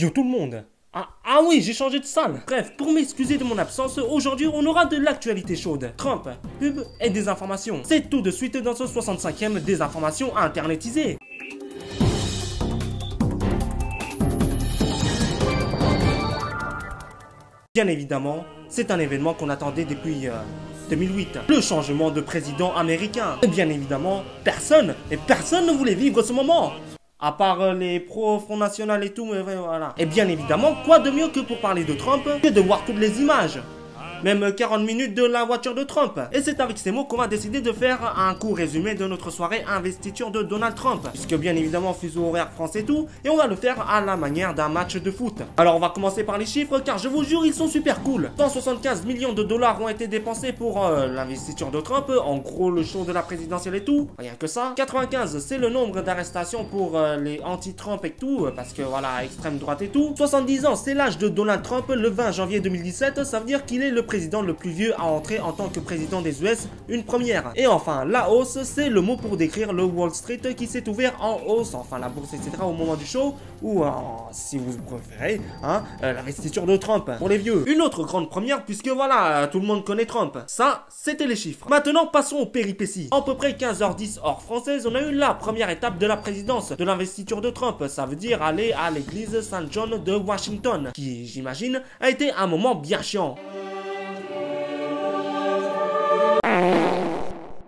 Yo tout le monde ah, ah oui, j'ai changé de salle. Bref, pour m'excuser de mon absence, aujourd'hui on aura de l'actualité chaude. Trump, pub et des informations. C'est tout de suite dans ce 65e des informations internetisées. Bien évidemment, c'est un événement qu'on attendait depuis 2008. Euh, Le changement de président américain. Et bien évidemment, personne, et personne ne voulait vivre ce moment. À part euh, les pros Front National et tout, mais voilà. Et bien évidemment, quoi de mieux que pour parler de Trump que de voir toutes les images? Même 40 minutes de la voiture de Trump. Et c'est avec ces mots qu'on va décider de faire un court résumé de notre soirée investiture de Donald Trump. Puisque bien évidemment, fuseau horaire français et tout, et on va le faire à la manière d'un match de foot. Alors on va commencer par les chiffres, car je vous jure, ils sont super cool. 175 millions de dollars ont été dépensés pour euh, l'investiture de Trump, en gros le show de la présidentielle et tout, rien que ça. 95, c'est le nombre d'arrestations pour euh, les anti-Trump et tout, parce que voilà, extrême droite et tout. 70 ans, c'est l'âge de Donald Trump, le 20 janvier 2017, ça veut dire qu'il est le président le plus vieux à entrer en tant que président des US, une première. Et enfin, la hausse, c'est le mot pour décrire le Wall Street qui s'est ouvert en hausse, enfin la bourse, etc. au moment du show, ou si vous préférez, hein, euh, l'investiture de Trump, pour les vieux. Une autre grande première, puisque voilà, tout le monde connaît Trump. Ça, c'était les chiffres. Maintenant, passons aux péripéties. En peu près 15h10 hors française, on a eu la première étape de la présidence de l'investiture de Trump. Ça veut dire aller à l'église Saint John de Washington, qui, j'imagine, a été un moment bien chiant.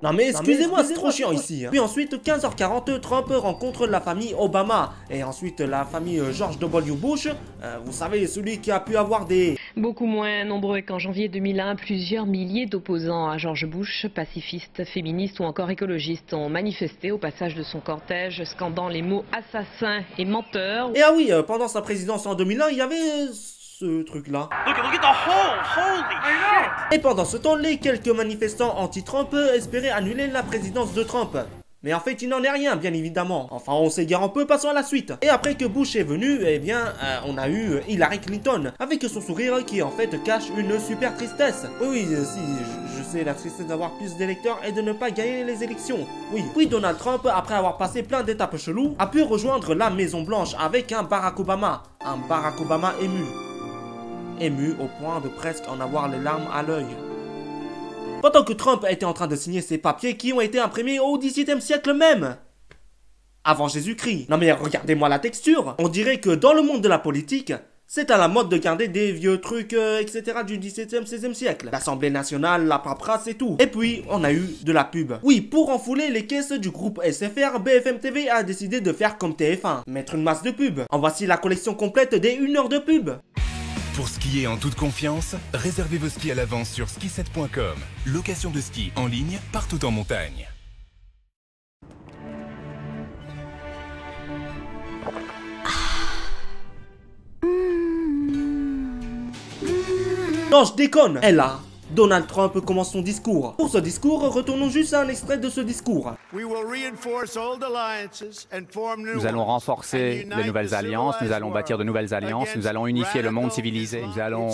Non mais excusez-moi, c'est trop chiant ici. Hein. Puis ensuite, 15h40, Trump rencontre la famille Obama. Et ensuite, la famille euh, George W. Bush. Euh, vous savez, celui qui a pu avoir des... Beaucoup moins nombreux qu'en janvier 2001, plusieurs milliers d'opposants à George Bush, pacifistes, féministes ou encore écologistes, ont manifesté au passage de son cortège, scandant les mots assassins et menteurs. Et ah oui, euh, pendant sa présidence en 2001, il y avait truc-là. Et pendant ce temps, les quelques manifestants anti-Trump espéraient annuler la présidence de Trump. Mais en fait, il n'en est rien, bien évidemment. Enfin, on s'égare un peu, passons à la suite. Et après que Bush est venu, eh bien, euh, on a eu Hillary Clinton, avec son sourire qui en fait cache une super tristesse. Oui, oui, euh, si, je, sais, la tristesse d'avoir plus d'électeurs et de ne pas gagner les élections. Oui. Puis Donald Trump, après avoir passé plein d'étapes cheloues, a pu rejoindre la Maison Blanche avec un Barack Obama. Un Barack Obama ému ému au point de presque en avoir les larmes à l'œil. Pendant que Trump était en train de signer ces papiers qui ont été imprimés au XVIIe siècle même. Avant Jésus-Christ. Non mais regardez-moi la texture. On dirait que dans le monde de la politique, c'est à la mode de garder des vieux trucs, euh, etc. du 17e, 16e siècle. L'Assemblée nationale, la paperasse et tout. Et puis, on a eu de la pub. Oui, pour enfouler les caisses du groupe SFR, BFM TV a décidé de faire comme TF1. Mettre une masse de pub. En voici la collection complète des 1 heure de pub. Pour skier en toute confiance, réservez vos skis à l'avance sur skiset.com. Location de ski en ligne partout en montagne. Non, je déconne Elle a Donald Trump commence son discours. Pour ce discours, retournons juste à un extrait de ce discours. Nous allons renforcer les nouvelles alliances, nous allons bâtir de nouvelles alliances, nous allons unifier le monde civilisé, nous allons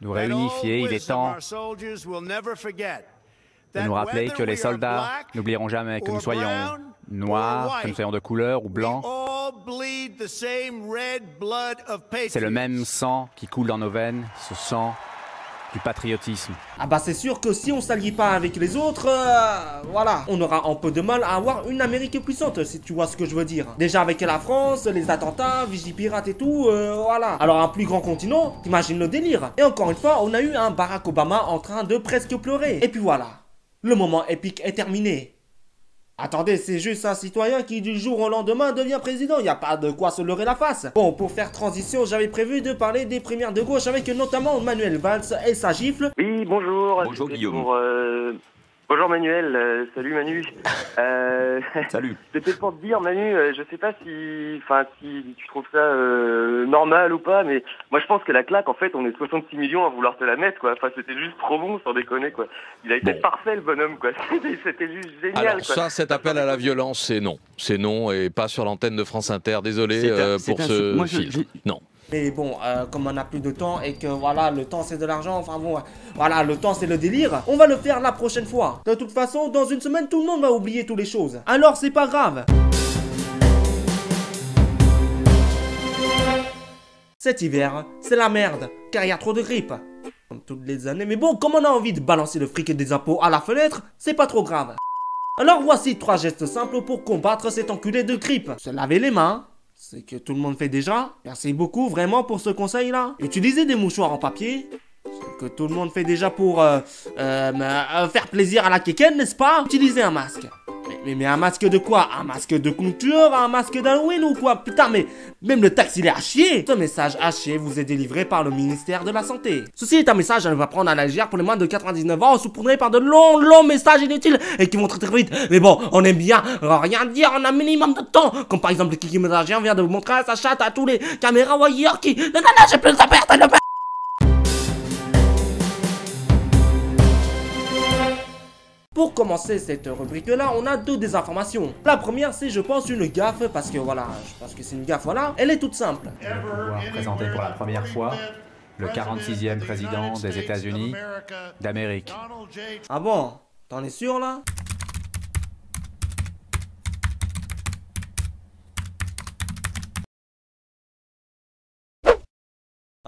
nous réunifier. Il est temps de nous rappeler que les soldats n'oublieront jamais que nous soyons noirs, que nous soyons de couleur ou blancs. C'est le même sang qui coule dans nos veines, ce sang du patriotisme. Ah bah c'est sûr que si on s'allie pas avec les autres, euh, voilà, on aura un peu de mal à avoir une Amérique puissante, si tu vois ce que je veux dire. Déjà avec la France, les attentats, Vigipirate et tout, euh, voilà. Alors un plus grand continent, t'imagines le délire. Et encore une fois, on a eu un Barack Obama en train de presque pleurer. Et puis voilà, le moment épique est terminé. Attendez, c'est juste un citoyen qui du jour au lendemain devient président, il n'y a pas de quoi se leurrer la face. Bon, pour faire transition, j'avais prévu de parler des primaires de gauche avec notamment Manuel Valls et sa gifle. Oui, bonjour. Bonjour Guillaume. Euh, Bonjour Manuel, euh, salut Manu. Euh, salut. C'était pour te dire Manu, euh, je sais pas si, enfin si tu trouves ça euh, normal ou pas, mais moi je pense que la claque en fait, on est 66 millions à vouloir te la mettre quoi. Enfin c'était juste trop bon, sans déconner quoi. Il a été parfait le bonhomme quoi. C'était juste génial. Alors ça, cet appel à la violence, c'est non, c'est non et pas sur l'antenne de France Inter. Désolé pour ce moi, Non. Mais bon, euh, comme on n'a plus de temps et que voilà, le temps c'est de l'argent, enfin bon, voilà, le temps c'est le délire, on va le faire la prochaine fois. De toute façon, dans une semaine, tout le monde va oublier toutes les choses. Alors c'est pas grave. Cet hiver, c'est la merde, car il y a trop de grippe. Comme toutes les années, mais bon, comme on a envie de balancer le fric des impôts à la fenêtre, c'est pas trop grave. Alors voici trois gestes simples pour combattre cet enculé de grippe. Se laver les mains, c'est que tout le monde fait déjà. Merci beaucoup vraiment pour ce conseil là. Utiliser des mouchoirs en papier, que tout le monde fait déjà pour euh, euh, euh, faire plaisir à la kéken, n'est-ce pas? Utiliser un masque. Mais, mais, un masque de quoi? Un masque de culture Un masque d'Halloween ou quoi? Putain, mais même le taxi il est à chier Ce message à chier vous est délivré par le ministère de la Santé. Ceci est un message à ne pas prendre à la légère pour les moins de 99 ans, sous-poudré par de longs, longs messages inutiles et qui vont très très vite. Mais bon, on aime bien rien dire en un minimum de temps. Comme par exemple, Kiki Messagien vient de vous montrer sa chatte à tous les caméras voyeurs qui... Non, non, non, j'ai plus de perte, Pour commencer cette rubrique-là, on a deux désinformations. La première, c'est, je pense, une gaffe, parce que voilà, je pense que c'est une gaffe, voilà. Elle est toute simple. On présenter pour la première fois le 46e président des États-Unis d'Amérique. Ah bon? T'en es sûr, là?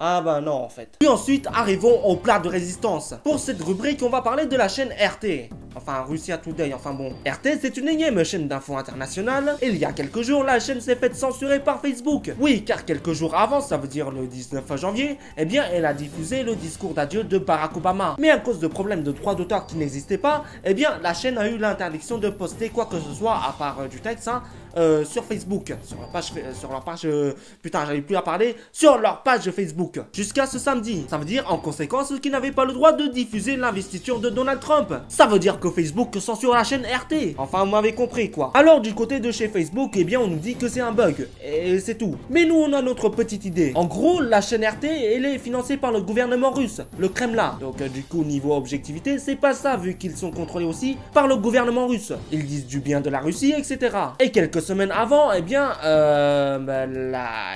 Ah bah non en fait. Puis ensuite, arrivons au plat de résistance. Pour cette rubrique, on va parler de la chaîne RT. Enfin, Russia Today, enfin bon. RT, c'est une énième chaîne d'infos internationale. Et il y a quelques jours, la chaîne s'est faite censurer par Facebook. Oui, car quelques jours avant, ça veut dire le 19 janvier, eh bien, elle a diffusé le discours d'adieu de Barack Obama. Mais à cause de problèmes de droits d'auteur qui n'existaient pas, eh bien, la chaîne a eu l'interdiction de poster quoi que ce soit, à part euh, du texte, hein, euh, sur Facebook, sur leur page, euh, sur leur page, putain, j'avais plus à parler, sur leur page Facebook, jusqu'à ce samedi. Ça veut dire, en conséquence, qu'ils n'avaient pas le droit de diffuser l'investiture de Donald Trump. Ça veut dire que Facebook censure la chaîne RT. Enfin, vous m'avez compris, quoi. Alors, du côté de chez Facebook, eh bien, on nous dit que c'est un bug, et c'est tout. Mais nous, on a notre petite idée. En gros, la chaîne RT, elle est financée par le gouvernement russe, le Kremlin. Donc, du coup, niveau objectivité, c'est pas ça, vu qu'ils sont contrôlés aussi par le gouvernement russe. Ils disent du bien de la Russie, etc. Et quelques semaines avant, eh bien, euh, bah,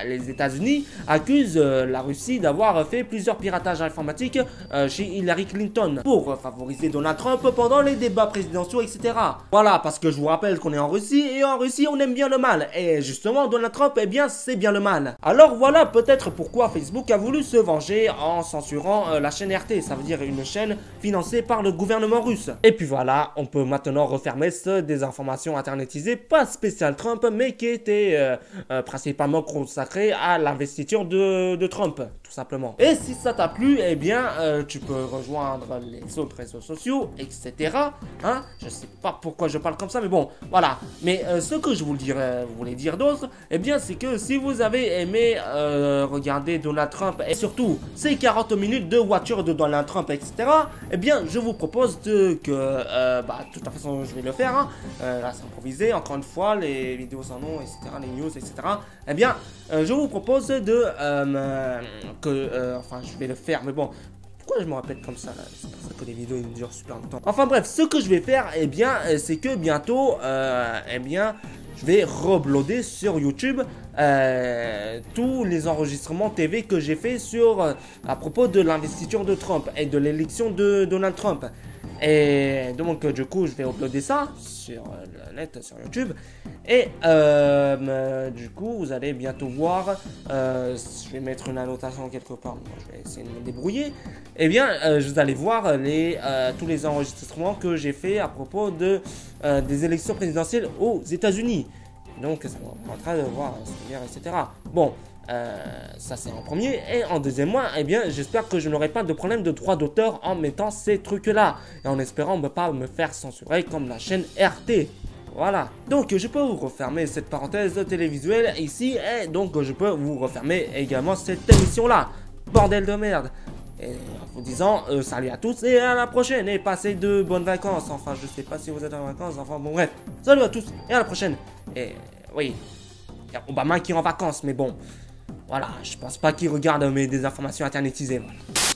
les États-Unis accusent euh, la Russie d'avoir fait plusieurs piratages informatiques euh, chez Hillary Clinton pour favoriser Donald Trump pendant les débats présidentiaux, etc. Voilà, parce que je vous rappelle qu'on est en Russie et en Russie on aime bien le mal. Et justement, Donald Trump, eh bien, c'est bien le mal. Alors voilà peut-être pourquoi Facebook a voulu se venger en censurant la chaîne RT. Ça veut dire une chaîne financée par le gouvernement russe. Et puis voilà, on peut maintenant refermer ce désinformation internetisée, pas spécial Trump, mais qui était euh, euh, principalement consacré à l'investiture de, Trump, tout simplement. Et si ça t'a plu, eh bien, euh, tu peux rejoindre les autres réseaux sociaux, etc. Hein je sais pas pourquoi je parle comme ça, mais bon, voilà. Mais ce que je voulais dire, voulais dire d'autre, eh bien, c'est que si vous avez aimé regarder Donald Trump, et surtout ces 40 minutes de voiture de Donald Trump, etc., eh bien, je vous propose de, que, bah, de toute façon, je vais le faire, hein, là, c'est improvisé, encore une fois, les vidéos sans nom, etc., les news, etc., eh bien, euh, je vous propose de... Euh, que, euh, enfin, je vais le faire, mais bon, pourquoi je me répète comme ça C'est pour ça que les vidéos durent super longtemps. Enfin bref, ce que je vais faire, eh bien, c'est que bientôt, eh bien, je vais rebloader sur YouTube tous les enregistrements TV que j'ai fait sur à propos de l'investiture de Trump et de l'élection de Donald Trump. Et donc, du coup, je vais uploader ça sur euh, le net, sur YouTube. Et euh, du coup, vous allez bientôt voir. Euh, je vais mettre une annotation quelque part. je vais essayer de me débrouiller. Et eh bien, vous allez voir les, tous les enregistrements que j'ai fait à propos de, des élections présidentielles aux États-Unis. Donc, ça vous permettra de voir, etc. Bon, euh, ça c'est en premier. Et en deuxième point, eh bien, j'espère que je n'aurai pas de problème de droit d'auteur en mettant ces trucs-là. Et en espérant ne pas me faire censurer comme la chaîne RT. Voilà. Donc je peux vous refermer cette parenthèse télévisuelle ici. Et donc je peux vous refermer également cette émission-là. Bordel de merde. Et en vous disant euh, salut à tous et à la prochaine et passez de bonnes vacances. Enfin, je sais pas si vous êtes en vacances. Enfin, bon, bref. Salut à tous et à la prochaine. Et oui, il y a Obama qui est en vacances, mais bon. Voilà, je pense pas qu'ils regardent mes des informations internetisées. Voilà.